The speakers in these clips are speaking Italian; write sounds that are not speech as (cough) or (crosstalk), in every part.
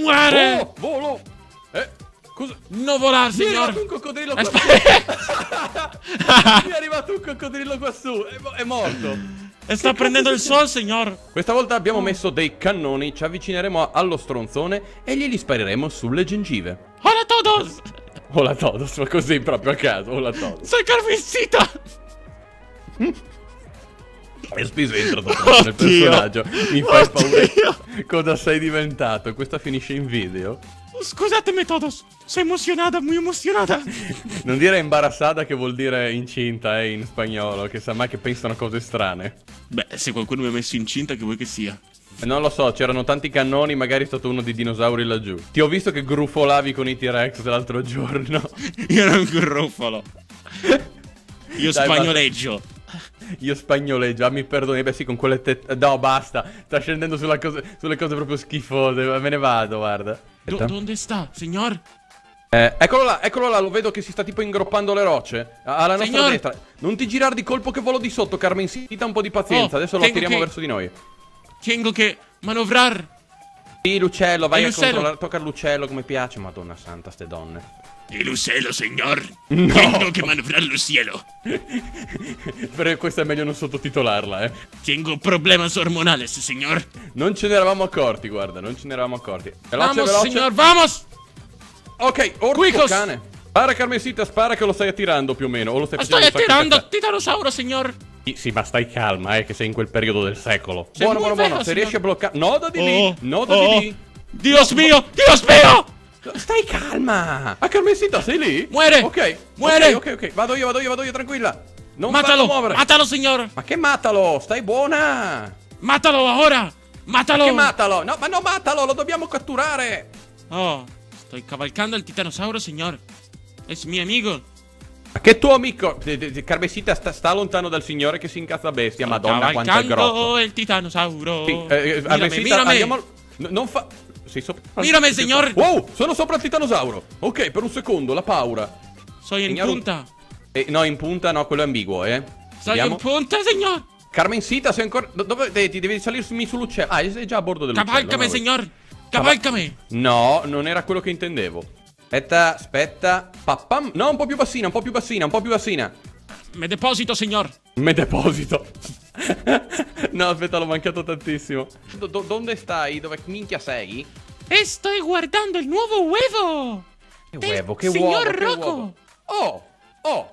Muere! Oh, volo! Eh, cosa? No volar, Mi è signor! arrivato un coccodrillo qua su! (laughs) Mi è arrivato un coccodrillo qua su! È, è morto! E sta prendendo il sol, signor! Questa volta abbiamo messo dei cannoni, ci avvicineremo allo stronzone e glieli spariremo sulle gengive. Hola todos! Hola Todos, ma così proprio a caso, hola Todos. Soy (laughs) Carmencita! È speso introdotto nel personaggio. Mi fai paura. Oddio. Cosa sei diventato? Questa finisce in video. Scusatemi todos, soy emocionada, muy emocionada. (laughs) Non dire imbarazzata che vuol dire incinta, eh, in spagnolo, che sa mai che pensano cose strane. Beh, se qualcuno mi ha messo incinta, che vuoi che sia? Non lo so, c'erano tanti cannoni, magari è stato uno di dinosauri laggiù. Ti ho visto che grufolavi con i T-Rex l'altro giorno. (laughs) Io ero un gruffalo. (laughs) Io Dai, spagnoleggio. Io spagnoleggio, ah, mi perdoni, beh sì, con quelle tette... No, basta, sta scendendo sulla cose- sulle cose proprio schifose, me ne vado, guarda. Do-. ¿Dónde está, signor? Eh, eccolo là, eccolo là, lo vedo che si sta tipo ingroppando le rocce. Alla nostra Signor! destra. Non ti girare di colpo che volo di sotto, Carmen. Sita un po' di pazienza. Oh, Adesso lo tiriamo che- verso di noi. Tengo che manovrar. Sì, l'uccello, vai a controllare. Tocca l'uccello come piace. Madonna santa, ste donne. El uccello, señor. No. Tengo que manobrar el cielo. Per questo è meglio non sottotitolarla, eh. Tengo problemas hormonales, señor. Non ce ne eravamo accorti, guarda, non ce ne eravamo accorti. Veloce, vamos, veloce. señor, vamos. Ok, orco cane. Spara, Carmesita, spara che lo stai attirando più o meno. O lo stai un sacco attirando titanosauro, señor. Sì, ma stai calma, eh, che sei in quel periodo del secolo. Sei buono, buono, buono. Se signor. riesci a bloccare. No, da di lì. Oh, no, da oh. di lì. Dios mío, Dios mío. Stai calma! Ah, Carmesita, sei lì? Muore! Ok. Muore! Ok, ok, ok. Vado io, vado io, vado io, tranquilla. Non farlo muovere. mátalo, señor. Ma che matalo? Stai buona! Mátalo ahora. Mátalo. Che matalo? No, ma no, matalo, lo dobbiamo catturare! Oh, estoy cavalcando el titanosauro, señor. Es mi amigo. Che tuo amico? Carmesita sta, sta lontano dal signore che si incazza bestia. Madonna, quanto è grosso. el titanosauro. Sì, eh, eh, mírame, Carmesita, mírame. andiamo- n- non fa... Sei sopra... Mírame, signor. Wow, sono sopra il titanosauro. Ok, per un secondo, la paura. Soy en Señor- punta. Eh, no, in punta no, quello è ambiguo, eh. Vediamo. en punta, señor. Carmensita, sei ancora... do- Dove... eh, ti devi salirmi sull'uccello. Ah, sei già a bordo dell'uccello. Cavalcame, no? señor. Cavalcame. No, non era quello che intendevo. Aspetta, aspetta. Papam. No, un po' più bassina, un po' più bassina, un po' più bassina. Me deposito, señor. Me deposito. (laughs) no, aspetta, l'ho mancato tantissimo. Do- do- dove stai? Dove minchia sei? Estoy guardando el nuevo huevo. Che uovo, che signor uovo, che Rocco. uovo. Oh, oh.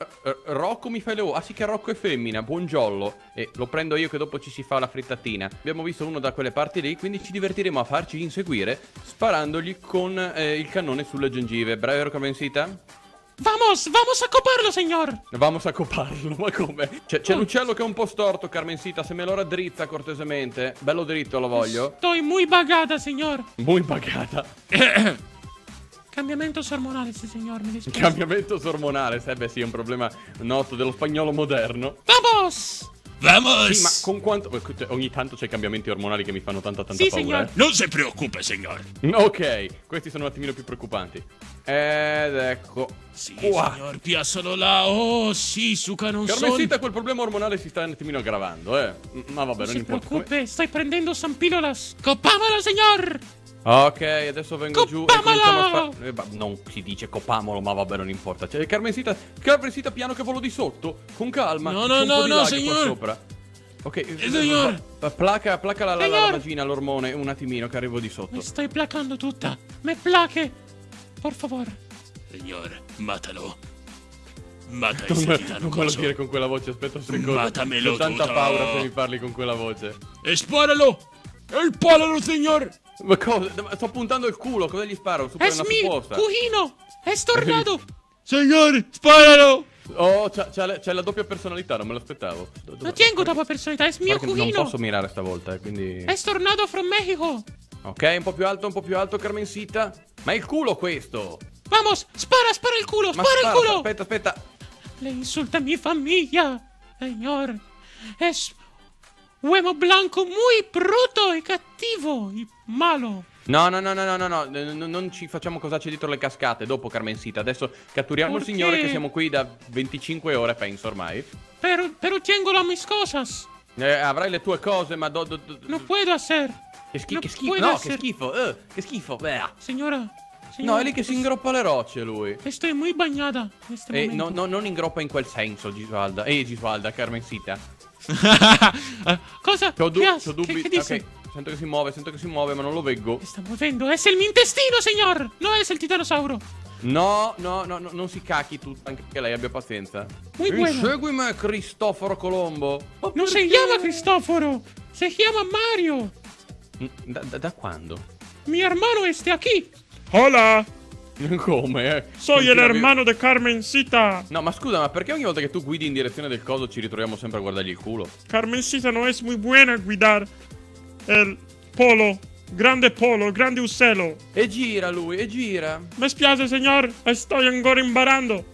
Eh, eh, Rocco mi fai le uova. Ah sì che Rocco è femmina, buongiorno. E lo prendo io che dopo ci si fa la frittatina. Abbiamo visto uno da quelle parti lì, quindi ci divertiremo a farci inseguire sparandogli con eh, il cannone sulle gengive. Bravo, vero Carmensita? Vamos, vamos a coparlo, señor. Vamos a coparlo, (laughs) ma come? C'è, c'è l'uccello che è un po' storto, Carmensita, se me lo raddrizza cortesemente. Bello dritto lo voglio. Estoy muy bagada, señor. Muy pagata. (clears throat) Cambiamientos hormonales, sí, señor. Me dispiace. Cambiamento ormonale, se beh sì, è un problema noto dello spagnolo moderno. Vamos. Vamos. Sì, ma con quanto... cioè, Ogni tanto c'è cambiamenti ormonali che mi fanno tanta tanta Sì, paura. signor. No se preocupe, señor. eh. Ok, questi sono un attimino più preoccupanti. Ed ecco. Sí, Qua. señor, pia solo la. Oh, sí, su canonzón. Carmesita, quel problema ormonale si sta un attimino aggravando, eh. Ma vabbè, No non se importa. Come- preocupe, estoy prendiendo sampílolas. Copámalo, señor. Ok, adesso vengo giù e Copamolo! cominciamo a fare... Eh, non si dice copamolo, ma vabbè, non importa. Cioè, Carmesita, Carmesita piano che volo di sotto, con calma. No, no, un po' no, di no, signor. sopra. Ok, eh, signor. placa, placa la, la, la, Signor. vagina, l'ormone, un attimino che arrivo di sotto. Me estoy placando tutta. Me plaque. Por favor. Señor, mátalo. Mata Non titano non me lo coso. dire con quella voce, aspetta un secondo. Mátamelo Ho tanta tutto. paura se mi parli con quella voce. ¡Espáralo! ¡Espáralo, señor! Ma cosa? Sto puntando il culo, cosa gli sparo? Su per ¡Es mi cugino! ¡Es tornado! (laughs) ¡Señor, spáralo! Oh, c'ha, c'ha la, doppia personalità, non me l'aspettavo. Do-? No tengo doppia personalità, es mio cugino! Non posso mirare stavolta, eh, quindi... Es tornado from México! Ok, un po' più alto, un po' più alto, Carmensita. Ma è il culo questo! ¡Vamos! ¡Spara, spara el culo! ¡Spara spara, culo! Aspetta, aspetta. Le insulta a mi familia, señor. Es huevo blanco muy bruto y cattivo y malo. No, no, no, no, no, no, no, non ci facciamo cosa c'è dietro le cascate dopo Carmensita. Adesso catturiamo il Perché? signore che siamo qui da 25 ore, penso ormai. Pero, pero tengo las mis cosas. Eh, avrai le tue cose, ma do, do- do- No puedo hacer. Che, schi- No, che schifo, no, ser. che schifo, eh, che schifo, beh. Señora. No, señora, è lì che si ingroppa le rocce lui. Estoy muy bañada en este E momento. no, no, non ingroppa in quel senso, Gisualda. Eh, Gisualda, Carmencita. Eh, (laughs) Cosa? C'ho, du- ¿Qué has- c'ho dubbi. ¿Qué, qué dice? Sento che si muove, sento che si muove, ma non lo veggo. ¿Qué está moviendo? Es el mi intestino, señor. No es el titanosaurio. No, no, no, no, non si cacchi tutto, anche che lei abbia pazienza. Muy bueno. Inseguimi, Cristoforo Colombo. Ma No se perché? llama Cristóforo. Se llama Mario. Mm, Da, da- da quando? Mi hermano esté aquí. Hola, (laughs) Come? eh? soy a- hermano de Carmencita. No, ma scusa, ma perché ogni volta che tu guidi in direzione del coso ci ritroviamo sempre a guardargli il culo? Carmencita no es muy buena a guidar el polo, grande polo, grande uccello. E gira lui, e gira. Me spiace, señor, estoy ancora imparando.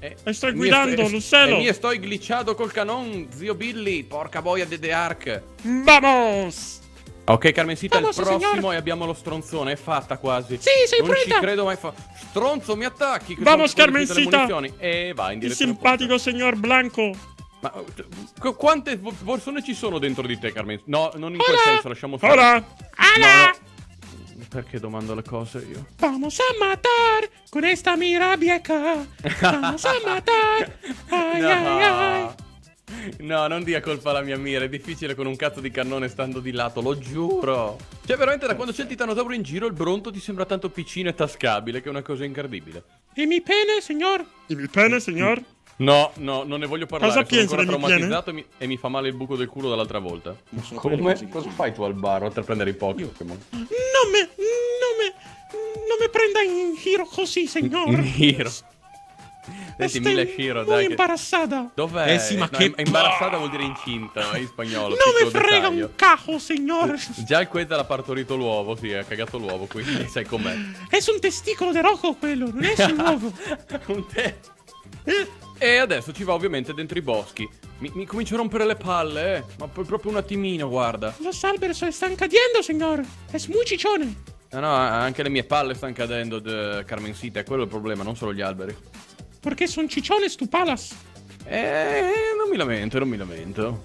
E, E sto mi guidando, e- l'uccello. E mi sto glitchato col canon, zio Billy, porca boia de The Ark. Vamos. Ok, Carmencita, Vamos, il prossimo signor. e abbiamo lo stronzone, è fatta quasi. Sì, sei non pronta? ci credo mai fa. Stronzo, mi attacchi. Vamos, Carmencita. E vai in Il direzione simpatico señor Blanco. Ma qu- quante vo- persone ci sono dentro di te, Carmen? No, non in quel Hola. senso, lasciamo stare. Hola. ¡Hala! No, Perché domando le cose io? Vamos a matar con esta mira vieja. Vamos a matar. (laughs) Ay, ay, ay. No, non dia colpa alla mia mira, è difficile con un cazzo di cannone stando di lato, lo giuro. Cioè, veramente da quando c'è il titanosauro in giro, il bronto ti sembra tanto piccino e tascabile che è una cosa incredibile. ¿Y mi pene, señor? ¿Y mi pene, señor? No, no, non ne voglio parlare, Cosa sono ancora traumatizzato e mi, e mi fa male il buco del culo dall'altra volta. Come? Cosa fai tu al bar, oltre a prendere i Pokémon? No me, no me, no me prenda en giro così, señor. Shiro. Senti, Estoy mille Shiro, dai. che- embarazada. Dov'è? Eh sì, ma No, che- im- Imbarazzata vuol dire incinta in spagnolo. No piccolo me frega dettaglio. un cajo, señor. Già il Queta l'ha partorito l'uovo, sì, ha cagato l'uovo, quindi (laughs) sai com'è. Es un testículo de rojo quello, non es un uovo. (laughs) Un te. E adesso ci va ovviamente dentro i boschi. Mi, mi comincio a rompere le palle, eh. Ma poi proprio un attimino, guarda. Los árboles están cayendo, señor. Es muy chichone. No, no, anche le mie palle stanno cadendo, de Carmencita, è quello il problema, non solo gli alberi. Porque son chichones tu palas. Eh, non mi lamento, non mi lamento.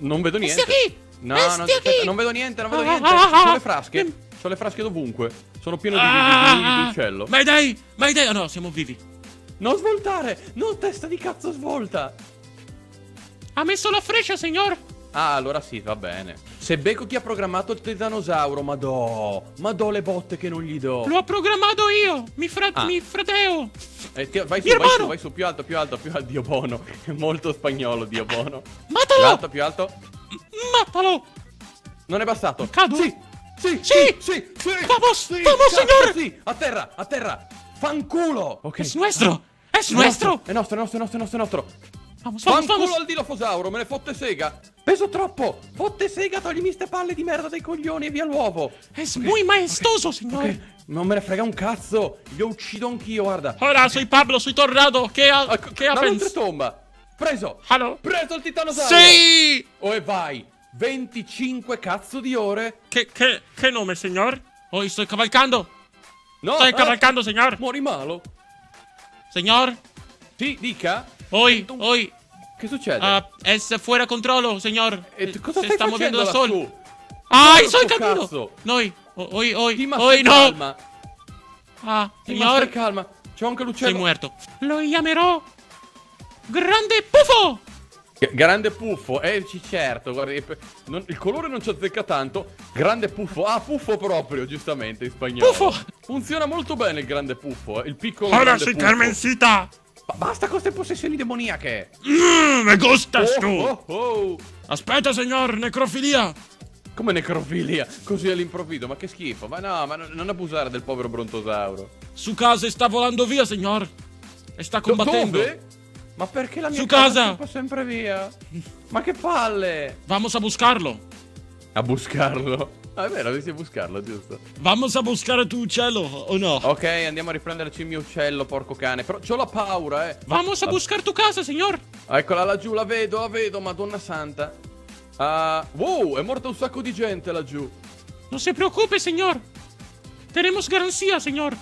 Non vedo niente. Qui! No, Eh, no, aspetta, non vedo niente, non vedo Ah, niente. ah, ah, ah. le frasche. Mm. C'ho le frasche dovunque. Sono pieno di, di, di, di, di uccello. Mayday, Mayday. Oh no, siamo vivi. Non svoltare! Non testa di cazzo svolta! Ha messo la freccia, señor. Ah, allora sì, va bene. Se becco chi ha programmato il titanosauro, ma do, ma do le botte che non gli do. Lo ha programado io, mi, fra- Ah. mi frateo. Eh, ti- vai su, vai su, vai su, più alto, più alto, più alto, Dio buono. È molto spagnolo, Dio buono. Più Mátalo, alto, più alto. mátalo. Non è bastato. Cado? Sì, sì, Sì! sì, sì. Vamos, sì, vamos, cazzo, signor! Sì, a terra, a terra. Fanculo. Ok. Es nuestro, es È nuestro. È nostro, è nostro, è nostro, è nostro, è nostro. Vamos, vamos, Fanculo vamos. al dilofosauro, me ne fotte sega. Peso troppo. Fotte sega, toglimi ste palle di merda dai coglioni e via l'uovo. Es muy maestoso, señor. Ok, non me ne frega un cazzo. Io uccido anch'io, guarda. Hola, soy Pablo, soy Tornado. ¿Qué ha, Ecco, qué ha tomba. Preso. Hello. Preso il titanosauro. Sí. Oh, e vai. 25 cazzo di ore. ¿Qué, qué, qué nombre, señor? Hoy estoy cabalcando. No. Estoy eh, cabalcando, señor. Muori malo. Señor, Sì, dica. hoy, hoy, Che succede? ah, es fuera controllo, señor. e tu cosa Se stai está moviendo facendo da sol. lassù? ¡Ay, Porco soy camino! cazzo. Noi, ho- hoy, hoy, Sì, ma hoy stai no. calma. Ah, Sì, ma stai señor, calma. C'è anche soy l'uccello. muerto. Lo llamerò Grande Pufo. Grande puffo, eh, certo, guardi, non- il colore non ci azzecca tanto. Grande puffo, ah, puffo proprio, giustamente, in spagnolo. Puffo! Funziona molto bene il grande puffo, eh, il piccolo soy puffo. Carmencita. Ba- basta con queste possessioni demoniache. Mm, me gustas Oh, oh, oh. Aspetta, señor, necrofilia. Come necrofilia, così all'improvviso, ma che schifo. Ma no, ma non, non abusare del povero brontosauro. Su casa está volando via, señor. Está Do- combattendo. Dove? Ma perché la mia Su casa casa. sempre via? Ma che palle! Vamos a buscarlo. A buscarlo. Ah, è vero, devi buscarlo, giusto? Vamos a buscar tu uccello, o no? Ok, andiamo a riprenderci il mio uccello, porco cane. Però c'ho la paura, eh. Vamos a buscar tu casa, señor. Eccola laggiù, la vedo, la vedo, madonna santa. Ah, wow, è morta un sacco di gente laggiù. No se preocupe, señor. Tenemos garantía, señor.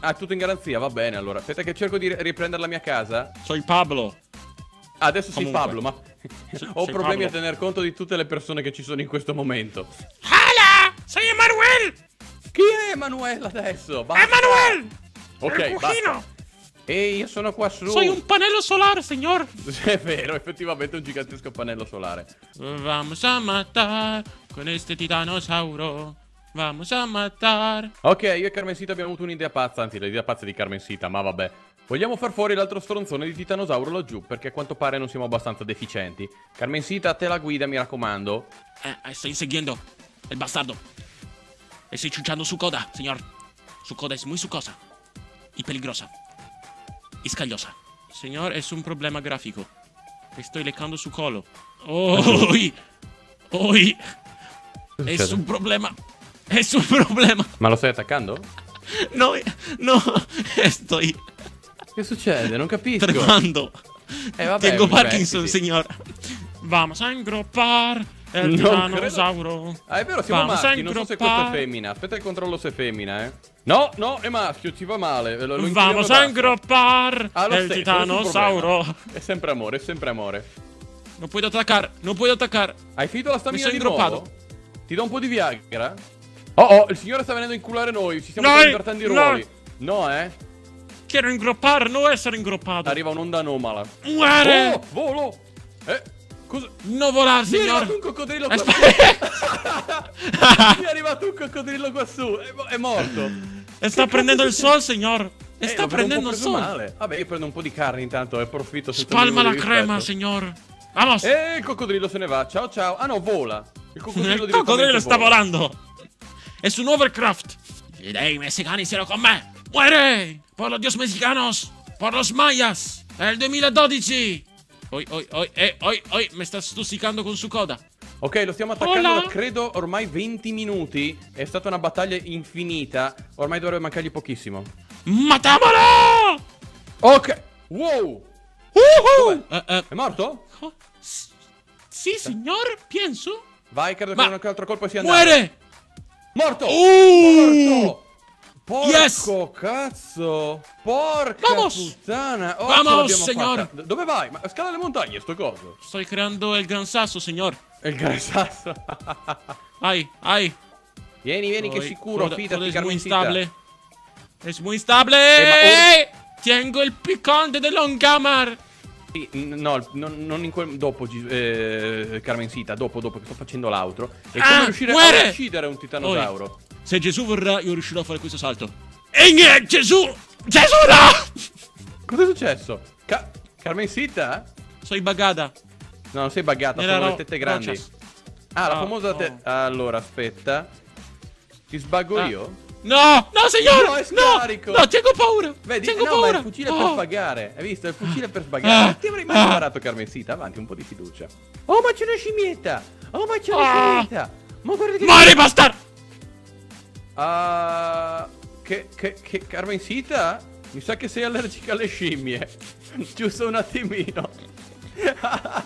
Ah, tutto in garanzia, va bene allora. Aspetta che cerco di ri- riprendere la mia casa. Soy Pablo. Ah, adesso sei Comunque. Pablo, ma (laughs) ho sei problemi Pablo. a tener conto di tutte le persone che ci sono in questo momento. ¡Hala! Sei Emanuele! Chi è Emanuele adesso? Basta. Emanuele! Ok, basta. Ehi, io sono qua su. Soy un panello solare, señor. (laughs) È vero, effettivamente è un gigantesco pannello solare. Vamos a matar con este titanosauro. Vamos a matar. Ok, io e Carmensita abbiamo avuto un'idea pazza, anzi l'idea pazza di Carmensita, ma vabbè. Vogliamo far fuori l'altro stronzone di Titanosauro laggiù, perché a quanto pare non siamo abbastanza deficienti. Carmensita, te la guida, mi raccomando. Eh, estoy siguiendo el bastardo. Estoy chuchando su coda, señor. Su coda es muy sucosa. Y peligrosa. Y scaglosa. Señor, es un problema gráfico. Estoy lecando su colo. ¡Uy! ¡Uy! Es succede? un problema. Es un problema. Ma lo stai attaccando? No, no. Estoy Che succede? Non capisco. tremando. Eh, vabbè, Tengo Parkinson, sì. señor. Vamos a engropar el Non titanosauro. Ah, è vero, siamo Vamos maschi, non so se questo è ingropar. femmina. Aspetta il controllo se è femmina, eh. No, no, è maschio, ci va male. Lo, lo Vamos a basta. engropar Ah, el titanosauro. È sempre amore, è sempre amore. No puedo atacar, no puedo atacar. Hai finito la stamina Mi di ingroppato. nuovo? Ti do un po' di Viagra? Oh, oh, il signore sta venendo a inculare noi. Ci stiamo No, invertendo i ruoli. No, eh? Quiero engropar, no essere ingroppato. Arriva un'onda anomala. Muere. Oh, volo! Eh, cosa? No volar, Mi è arrivato un coccodrillo qua su. (laughs) Mi è arrivato un coccodrillo qua su. È, è morto. Está prendiendo el sol, señor. Eh, lo vedo un prendendo il sol. male. Vabbè, io prendo un po' di carne intanto e approfitto. senza Spalma la crema, rispetto. señor. Vamos. E il coccodrillo se ne va. Ciao ciao. Ah no, vola. Il coccodrillo Il coccodrillo sta vola. volando. Es un overcraft. Y dei mexicani hicieron con me. ¡Muere! Por los dios mexicanos. Por los mayas. El 2012. Oi, oi, oi, eh, oi, oi. Mi sta stuzzicando con su coda. Ok, lo stiamo attaccando Hola. da credo ormai 20 minuti. È stata una battaglia infinita. Ormai dovrebbe mancargli pochissimo. ¡Matámoslo! Ok. Wow. ¡Uhu! Eh, eh, È morto? oh, s- Sí, señor, pienso. Vai, credo Ma- che un altro colpo sia andato. ¡Muere! Morto! Uh! Morto! Porco Yes! cazzo! Porca Vamos! puttana! Oh, Vamos, signor! fatta. Dove vai? Ma scala le montagne, sto coso. Estoy creando el gran sasso. È il gran sasso. (laughs) Ay, ay. vieni, vieni, che Ay, sicuro, fidati, es muy instable. Es muy instable. Eh, Tengo el picante de Longamar. Sì, No, non, non in quel. Dopo, eh, Carmencita, dopo, dopo che sto facendo l'altro. E Ah, come riuscire muore! a uccidere un titanosauro? Se Gesù vorrà, io riuscirò a fare questo salto. E niente, Gesù! Gesù no! Cosa è successo? Ca- Carmencita? Soy bagada. No, non sei buggata, sono le ro- tette grandi. rochas. Ah, la famosa te- oh. Allora, aspetta. Ti sbaggo Ah. io? No, no, signor! No, è scarico. No, tengo paura! Vedi, tengo no, paura! ma è il fucile per Oh. sbagare. Hai visto? È il fucile per sbagare. Ah. Ti avrei mai Ah. imparato, Carmencita. Avanti, un po' di fiducia. Oh, ma c'è una scimmietta! Oh, ma c'è una Ah. scimmietta! Ma guarda che... Muore, bastardo! Ah, che, che, che... Carmencita? Mi sa che sei allergica alle scimmie. (laughs) Giusto un attimino. (laughs)